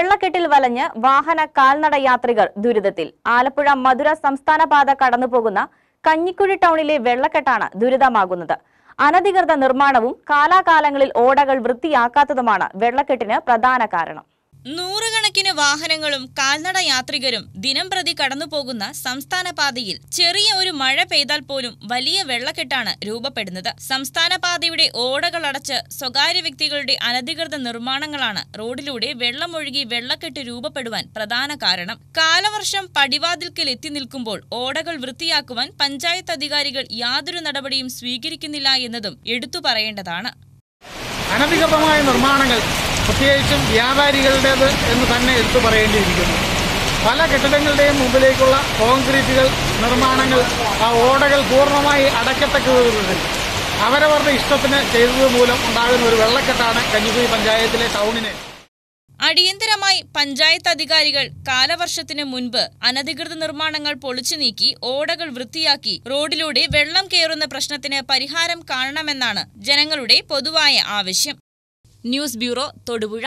വെള്ളക്കെട്ടിൽ വലഞ്ഞ് വാഹന കാൽനട യാത്രികർ ദുരിതത്തിൽ. ആലപ്പുഴ മധുര സംസ്ഥാന പാത കടന്നുപോകുന്ന കഞ്ഞിക്കുഴി ടൗണിലെ വെള്ളക്കെട്ടാണ് ദുരിതമാകുന്നത്. അനധികൃത നിർമ്മാണവും കാലാകാലങ്ങളിൽ ഓടകൾ വൃത്തിയാക്കാത്തതുമാണ് വെള്ളക്കെട്ടിന് പ്രധാന കാരണം. നൂറുകണക്കിന് വാഹനങ്ങളും കാൽനട യാത്രികരും ദിനം പ്രതി കടന്നുപോകുന്ന സംസ്ഥാന പാതയിൽ ചെറിയ ഒരു മഴ പെയ്താൽ പോലും വലിയ വെള്ളക്കെട്ടാണ് രൂപപ്പെടുന്നത്. സംസ്ഥാന പാതയുടെ ഓടകൾ അടച്ച് സ്വകാര്യ വ്യക്തികളുടെ അനധികൃത നിർമ്മാണങ്ങളാണ് റോഡിലൂടെ വെള്ളമൊഴുകി വെള്ളക്കെട്ട് രൂപപ്പെടുവാൻ പ്രധാന കാരണം. കാലവർഷം പടിവാതിൽക്കൽ എത്തി നിൽക്കുമ്പോൾ ഓടകൾ വൃത്തിയാക്കുവാൻ പഞ്ചായത്ത് അധികാരികൾ യാതൊരു നടപടിയും സ്വീകരിക്കുന്നില്ല എന്നതും എടുത്തു പറയേണ്ടതാണ്. അനധികൃതമായ നിർമ്മാണങ്ങൾ പ്രത്യേകിച്ചും വ്യാപാരികളുടേത് എന്ന് തന്നെ എടുത്തു പറയേണ്ടിയിരിക്കുന്നു. പല കെട്ടിടങ്ങളുടെയും മുമ്പിലേക്കുള്ള കോൺക്രീറ്റുകൾ നിർമ്മാണങ്ങൾ ആ ഓടകൾ പൂർണമായി അടയ്ക്കത്തക്ക വിധത്തിൽ അവരവരുടെ ഇഷ്ടത്തിന് ചെയ്തത് മൂലം ഉണ്ടാകുന്ന ഒരു വെള്ളക്കെട്ടാണ് കഞ്ഞിക്കുഴി പഞ്ചായത്തിലെ ടൗണിന്. അടിയന്തരമായി പഞ്ചായത്ത് അധികാരികൾ കാലവർഷത്തിന് മുൻപ് അനധികൃത നിർമ്മാണങ്ങൾ പൊളിച്ചു നീക്കി ഓടകൾ വൃത്തിയാക്കി റോഡിലൂടെ വെള്ളം കയറുന്ന പ്രശ്നത്തിന് പരിഹാരം കാണണമെന്നാണ് ജനങ്ങളുടെ പൊതുവായ ആവശ്യം. News bureau Thodupuzha